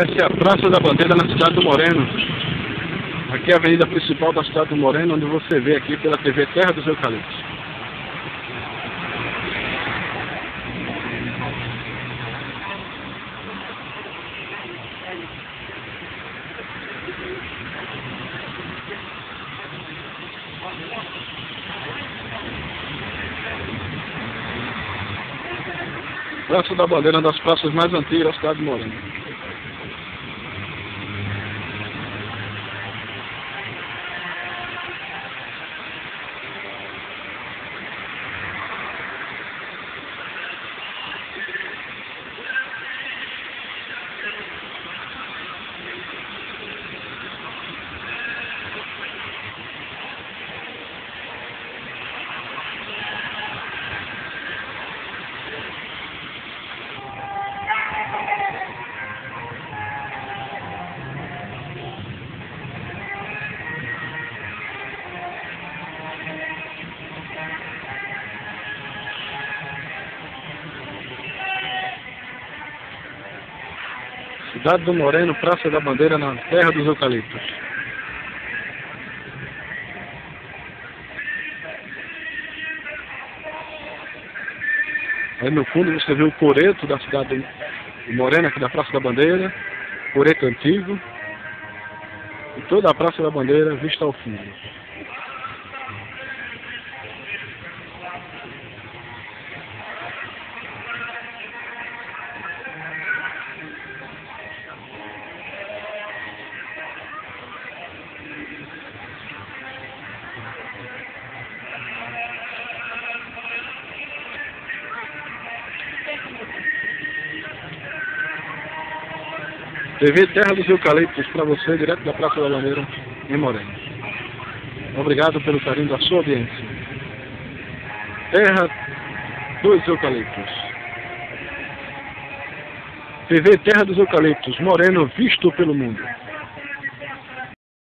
Essa é a Praça da Bandeira na cidade do Moreno. Aqui é a avenida principal da cidade do Moreno, onde você vê aqui pela TV Terra dos Eucaliptos. Praça da Bandeira, uma das praças mais antigas da cidade de Moreno. Cidade do Moreno, Praça da Bandeira, na Terra dos Eucaliptos. Aí no fundo você vê o coreto da cidade do Moreno, aqui da Praça da Bandeira, coreto antigo, e toda a Praça da Bandeira vista ao fundo. TV Terra dos Eucaliptos para você, direto da Praça da Lameira, em Moreno. Obrigado pelo carinho da sua audiência. Terra dos Eucaliptos. TV Terra dos Eucaliptos, Moreno visto pelo mundo.